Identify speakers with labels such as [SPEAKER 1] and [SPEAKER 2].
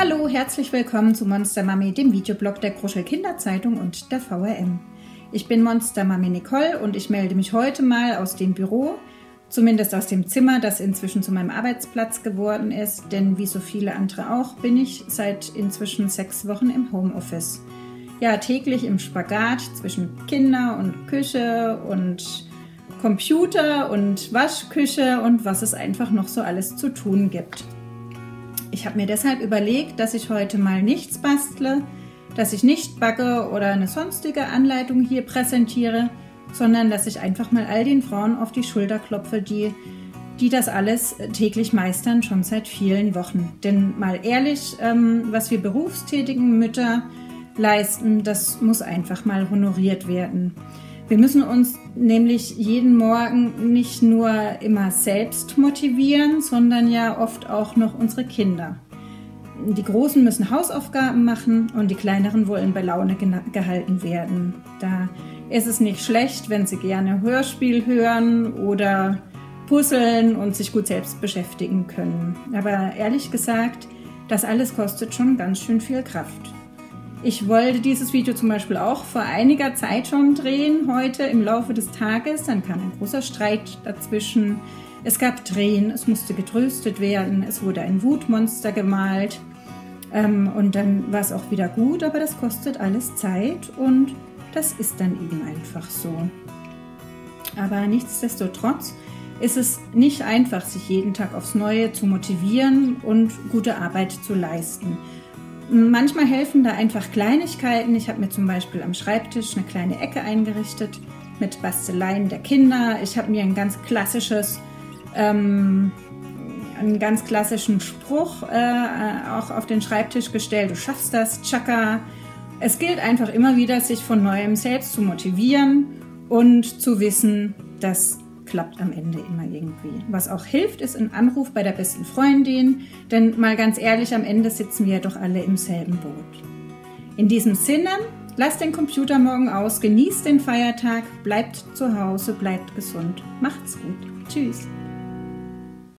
[SPEAKER 1] Hallo, herzlich willkommen zu Monster Mami, dem Videoblog der Kruschel Kinderzeitung und der VRM. Ich bin Monster Mami Nicole und ich melde mich heute mal aus dem Büro, zumindest aus dem Zimmer, das inzwischen zu meinem Arbeitsplatz geworden ist, denn wie so viele andere auch bin ich seit inzwischen sechs Wochen im Homeoffice. Ja, täglich im Spagat zwischen Kinder und Küche und Computer und Waschküche und was es einfach noch so alles zu tun gibt. Ich habe mir deshalb überlegt, dass ich heute mal nichts bastle, dass ich nicht backe oder eine sonstige Anleitung hier präsentiere, sondern dass ich einfach mal all den Frauen auf die Schulter klopfe, die, die das alles täglich meistern, schon seit vielen Wochen. Denn mal ehrlich, ähm, was wir berufstätigen Mütter leisten, das muss einfach mal honoriert werden. Wir müssen uns nämlich jeden Morgen nicht nur immer selbst motivieren, sondern ja oft auch noch unsere Kinder. Die Großen müssen Hausaufgaben machen und die Kleineren wollen bei Laune gehalten werden. Da ist es nicht schlecht, wenn sie gerne Hörspiel hören oder puzzeln und sich gut selbst beschäftigen können. Aber ehrlich gesagt, das alles kostet schon ganz schön viel Kraft. Ich wollte dieses Video zum Beispiel auch vor einiger Zeit schon drehen, heute im Laufe des Tages. Dann kam ein großer Streit dazwischen. Es gab Tränen, es musste getröstet werden, es wurde ein Wutmonster gemalt. Ähm, und dann war es auch wieder gut, aber das kostet alles Zeit und das ist dann eben einfach so. Aber nichtsdestotrotz ist es nicht einfach, sich jeden Tag aufs Neue zu motivieren und gute Arbeit zu leisten. Manchmal helfen da einfach Kleinigkeiten. Ich habe mir zum Beispiel am Schreibtisch eine kleine Ecke eingerichtet mit Basteleien der Kinder. Ich habe mir ein ganz klassisches, ähm, einen ganz klassischen Spruch äh, auch auf den Schreibtisch gestellt. Du schaffst das, Chaka. Es gilt einfach immer wieder, sich von neuem selbst zu motivieren und zu wissen, dass klappt am Ende immer irgendwie. Was auch hilft, ist ein Anruf bei der besten Freundin, denn mal ganz ehrlich, am Ende sitzen wir ja doch alle im selben Boot. In diesem Sinne, lasst den Computer morgen aus, genießt den Feiertag, bleibt zu Hause, bleibt gesund, macht's gut. Tschüss.